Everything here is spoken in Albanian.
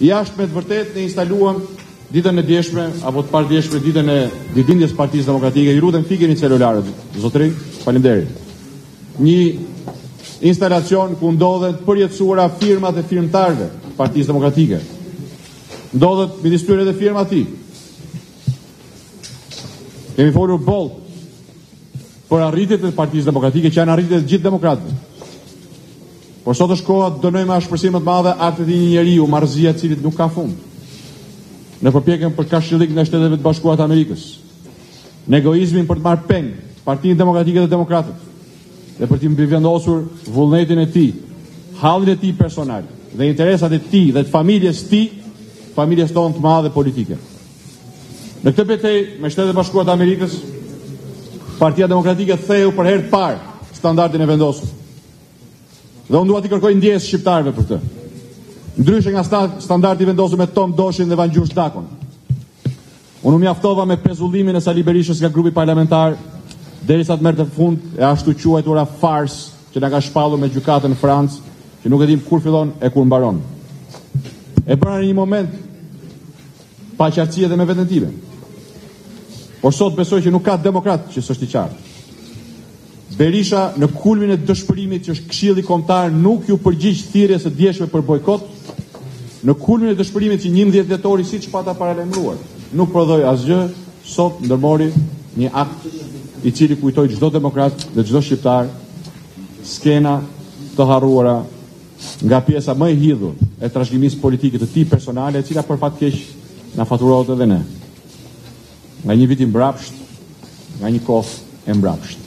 Jashtë, me të vërtetë ne instaluam ditën e djeshme apo të pardjeshme ditën e ditëlindjes së Partisë Demokratike. Ju lutem fikeni celularët, zotërinj. Faleminderit. Një instalacion ku ndodhen të përjetësuara firmat e firmëtarëve të Partisë Demokratike. Ndodhet midis tyre edhe firma e tij. Kemi folur boll për arritjet e Partisë Demokratike që janë arritjet e gjithë demokratëve. Por sot është koha të dënoj me ashpërsinë më të madhe aktet e një njeriu, marrëzia e cilit nuk ka fund. Në përpjekjen për karshillëk ndaj Shteteve të Bashkuara të Amerikës, në egoizmin për të marrë peng Partinë Demokratike dhe Demokratët dhe për t'i mbivendosur vullnetin e tij, hallin e tij personal dhe interesat e tij dhe të familjes së tij, familjes tonë të madhe politike. Në këtë betejë me Shtetet e Bashkuara të Amerikës, Partia Demokratike theu për herë të parë standardin e vendosur. Dhe unë dua t'i kërkoj ndjesë shqiptarëve për këtë. Ndryshe nga sta, standardi i vendosur me Tom Doshin dhe Vangjush Dakon. Unë u mjaftova me pezullimin e Sali Berishës nga grupi parlamentar derisa të merrte fund e ashtuquajtura farsë që na ka shpallur me gjykatën në Francë, që nuk e dimë kur fillon e kur mbaron. E bëra në një moment paqartësie edhe me veten time. Por sot besoj që nuk ka demokrat që s'është i qartë. Berisha në kulmin e dëshpërimit që Këshilli Kombëtar nuk iu përgjigj thirrjes së djeshme për bojkot, në kulmin e dëshpërimit që njëmbëdhjetë dhjetori siç pata paralajmëruar, nuk prodhoi asgjë, sot ndërmori një akt i cili i kujtoi çdo demokrat dhe çdo shqiptar skena të harruara nga pjesa më e hidhur e trashëgimisë politike të tij personale, e cila për fat të keq na faturohet edhe ne. Nga një vit i mbrapshtë, nga një kohë e mbrapshtë.